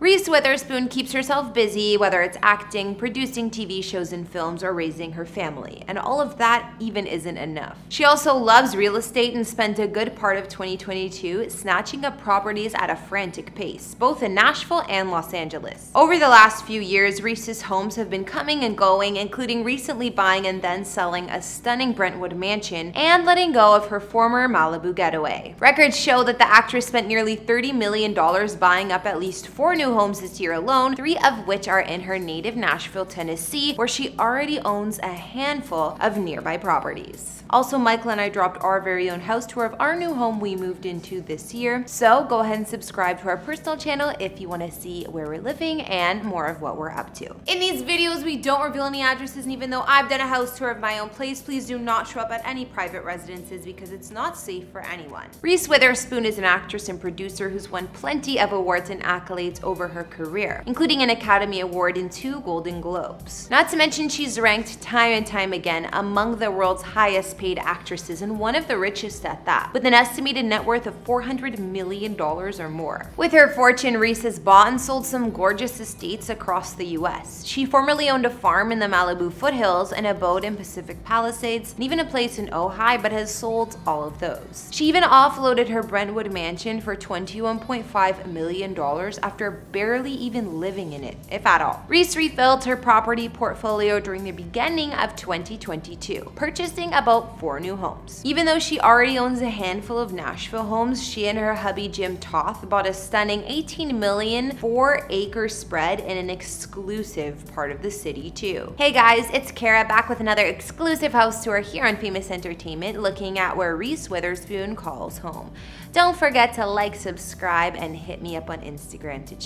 Reese Witherspoon keeps herself busy, whether it's acting, producing TV shows and films, or raising her family, and all of that even isn't enough. She also loves real estate and spent a good part of 2022 snatching up properties at a frantic pace, both in Nashville and Los Angeles. Over the last few years, Reese's homes have been coming and going, including recently buying and then selling a stunning Brentwood mansion and letting go of her former Malibu getaway. Records show that the actress spent nearly $30 million buying up at least four new new homes this year alone, three of which are in her native Nashville, Tennessee, where she already owns a handful of nearby properties. Also, Michael and I dropped our very own house tour of our new home we moved into this year. So go ahead and subscribe to our personal channel if you want to see where we're living and more of what we're up to. In these videos, we don't reveal any addresses, and even though I've done a house tour of my own place, please do not show up at any private residences because it's not safe for anyone. Reese Witherspoon is an actress and producer who's won plenty of awards and accolades over her career, including an Academy Award and two Golden Globes. Not to mention she's ranked time and time again among the world's highest paid actresses and one of the richest at that, with an estimated net worth of $400 million or more. With her fortune, Reese has bought and sold some gorgeous estates across the US. She formerly owned a farm in the Malibu foothills and a boat in Pacific Palisades, and even a place in Ojai, but has sold all of those. She even offloaded her Brentwood mansion for $21.5 million after barely even living in it, if at all. Reese refilled her property portfolio during the beginning of 2022, purchasing about four new homes. Even though she already owns a handful of Nashville homes, she and her hubby Jim Toth bought a stunning 18 million four acre spread in an exclusive part of the city too. Hey guys, it's Kara back with another exclusive house tour here on Famous Entertainment looking at where Reese Witherspoon calls home. Don't forget to like, subscribe, and hit me up on Instagram to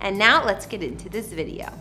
And now let's get into this video.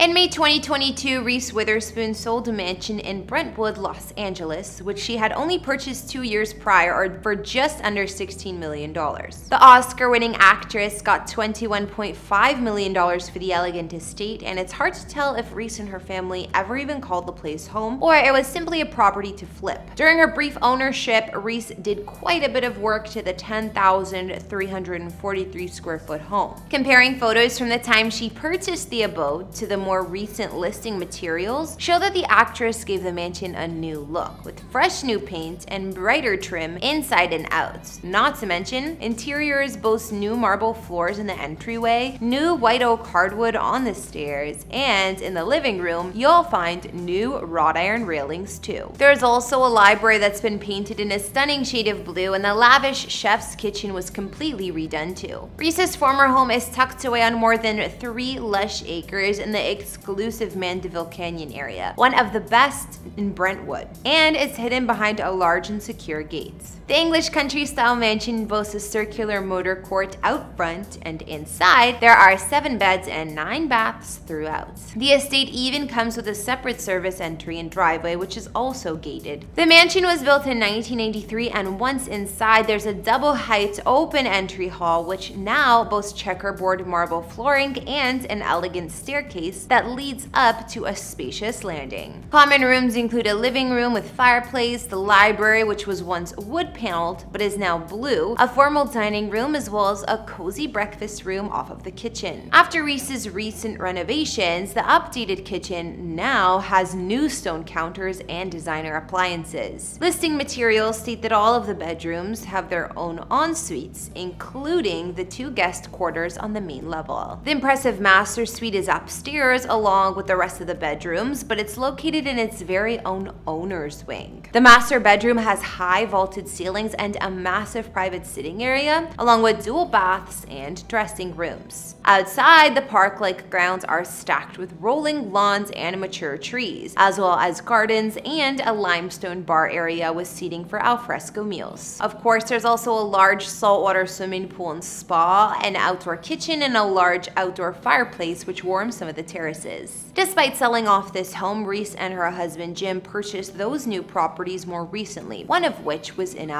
In May 2022, Reese Witherspoon sold a mansion in Brentwood, Los Angeles, which she had only purchased two years prior or for just under $16 million. The Oscar-winning actress got $21.5 million for the elegant estate, and it's hard to tell if Reese and her family ever even called the place home, or it was simply a property to flip. During her brief ownership, Reese did quite a bit of work to the 10,343 square foot home. Comparing photos from the time she purchased the abode to the more recent listing materials show that the actress gave the mansion a new look, with fresh new paint and brighter trim inside and out. Not to mention, interiors boast new marble floors in the entryway, new white oak hardwood on the stairs, and in the living room, you'll find new wrought iron railings too. There's also a library that's been painted in a stunning shade of blue, and the lavish chef's kitchen was completely redone too. Reese's former home is tucked away on more than three lush acres in the exclusive Mandeville Canyon area, one of the best in Brentwood, and it's hidden behind a large and secure gate. The English country-style mansion boasts a circular motor court out front, and inside there are seven beds and nine baths throughout. The estate even comes with a separate service entry and driveway, which is also gated. The mansion was built in 1983, and once inside, there's a double-height open entry hall, which now boasts checkerboard marble flooring and an elegant staircase that leads up to a spacious landing. Common rooms include a living room with fireplace, the library, which was once wood paneled but is now blue, a formal dining room, as well as a cozy breakfast room off of the kitchen. After Reese's recent renovations, the updated kitchen now has new stone counters and designer appliances. Listing materials state that all of the bedrooms have their own en-suites, including the two guest quarters on the main level. The impressive master suite is upstairs along with the rest of the bedrooms, but it's located in its very own owner's wing. The master bedroom has high vaulted ceilings and a massive private sitting area, along with dual baths and dressing rooms. Outside, the park-like grounds are stacked with rolling lawns and mature trees, as well as gardens and a limestone bar area with seating for alfresco meals. Of course, there's also a large saltwater swimming pool and spa, an outdoor kitchen, and a large outdoor fireplace which warms some of the terraces. Despite selling off this home, Reese and her husband Jim purchased those new properties more recently, one of which was in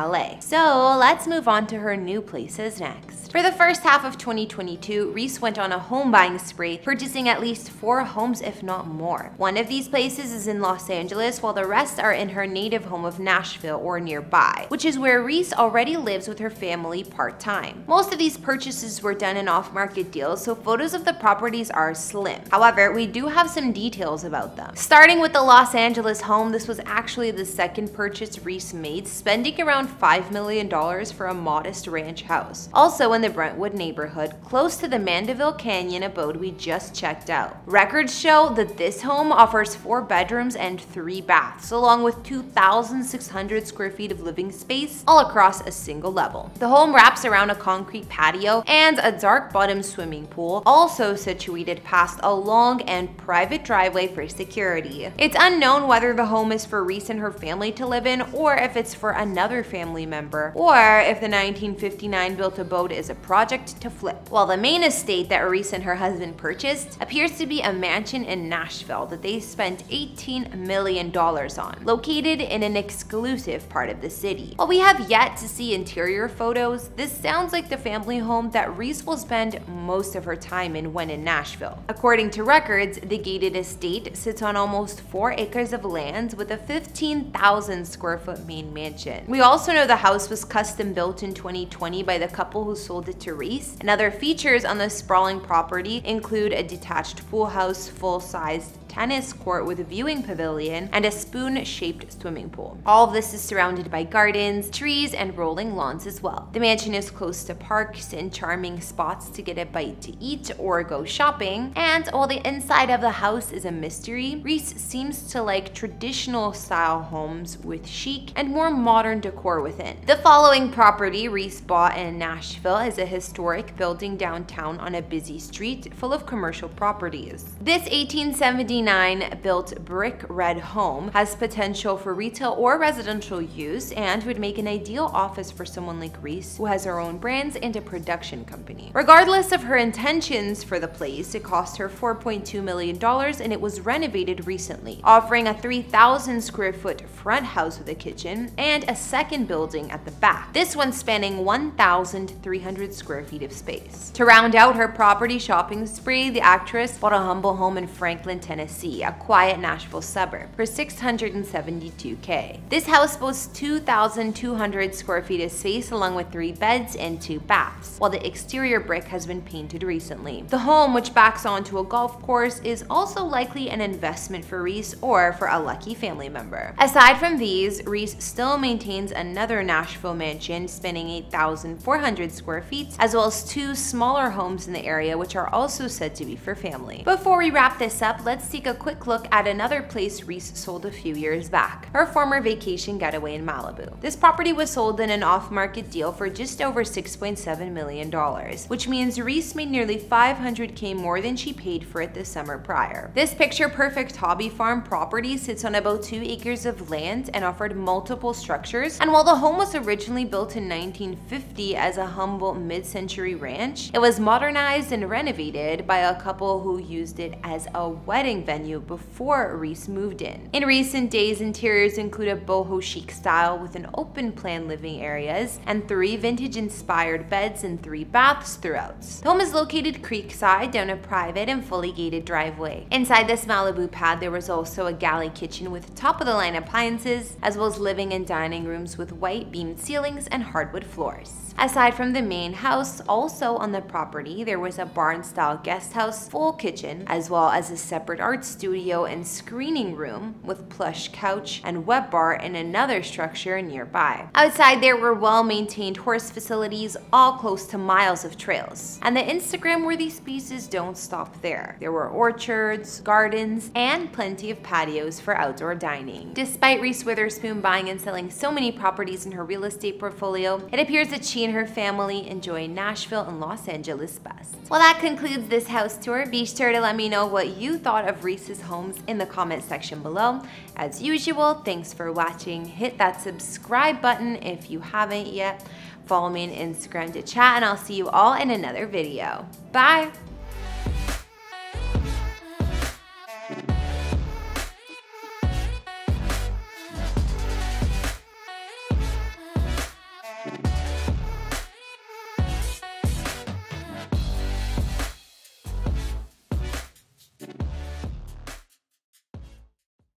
So let's move on to her new places next. For the first half of 2022, Reese went on a home buying spree, purchasing at least four homes, if not more. One of these places is in Los Angeles, while the rest are in her native home of Nashville or nearby, which is where Reese already lives with her family part-time. Most of these purchases were done in off-market deals, so photos of the properties are slim. However, we do have some details about them. Starting with the Los Angeles home, this was actually the second purchase Reese made, spending around $5 million for a modest ranch house. Also in the Brentwood neighborhood, close to the Mandeville Canyon abode we just checked out. Records show that this home offers four bedrooms and three baths, along with 2,600 square feet of living space all across a single level. The home wraps around a concrete patio and a dark bottom swimming pool, also situated past a long and private driveway for security. It's unknown whether the home is for Reese and her family to live in, or if it's for another family member, or if the 1959 built abode is a project to flip. While the main estate that Reese and her husband purchased appears to be a mansion in Nashville that they spent $18 million on, located in an exclusive part of the city. While we have yet to see interior photos, this sounds like the family home that Reese will spend most of her time in when in Nashville. According to records, the gated estate sits on almost 4 acres of land with a 15,000 square foot main mansion. We also know the house was custom built in 2020 by the couple who sold it to Reese, and other features on the sprawling property include a detached pool house, full-sized tennis court with a viewing pavilion, and a spoon-shaped swimming pool. All of this is surrounded by gardens, trees, and rolling lawns as well. The mansion is close to parks and charming spots to get a bite to eat or go shopping, and while the inside of the house is a mystery, Reese seems to like traditional style homes with chic and more modern decor within. The following property Reese bought in Nashville is a historic building downtown on a busy street full of commercial properties. This 1870 built brick red home has potential for retail or residential use and would make an ideal office for someone like Reese who has her own brands and a production company. Regardless of her intentions for the place, it cost her $4.2 million and it was renovated recently, offering a 3,000 square foot front house with a kitchen and a second building at the back. This one spanning 1,300 square feet of space. To round out her property shopping spree, the actress bought a humble home in Franklin, Tennessee Tennessee, a quiet Nashville suburb, for 672k. This house boasts 2,200 square feet of space along with three beds and two baths, while the exterior brick has been painted recently. The home, which backs onto a golf course, is also likely an investment for Reese or for a lucky family member. Aside from these, Reese still maintains another Nashville mansion spanning 8,400 square feet, as well as two smaller homes in the area which are also said to be for family. Before we wrap this up, let's take a quick look at another place Reese sold a few years back, her former vacation getaway in Malibu. This property was sold in an off-market deal for just over $6.7 million, which means Reese made nearly 500k more than she paid for it the summer prior. This picture-perfect hobby farm property sits on about 2 acres of land and offered multiple structures, and while the home was originally built in 1950 as a humble mid-century ranch, it was modernized and renovated by a couple who used it as a wedding venue before Reese moved in. In recent days, interiors include a boho chic style with an open plan living areas and three vintage-inspired beds and three baths throughout. The home is located creekside down a private and fully gated driveway. Inside this Malibu pad, there was also a galley kitchen with top-of-the-line appliances, as well as living and dining rooms with white beamed ceilings and hardwood floors. Aside from the main house, also on the property, there was a barn-style guest house, full kitchen, as well as a separate art studio and screening room with plush couch and web bar in another structure nearby. Outside there were well-maintained horse facilities all close to miles of trails. And the Instagram-worthy spaces don't stop there. There were orchards, gardens, and plenty of patios for outdoor dining. Despite Reese Witherspoon buying and selling so many properties in her real estate portfolio, it appears that she and her family enjoy Nashville and Los Angeles best. Well, that concludes this house tour. Be sure to let me know what you thought of Reese's homes in the comment section below. As usual, thanks for watching. Hit that subscribe button if you haven't yet. Follow me on Instagram to chat, and I'll see you all in another video. Bye!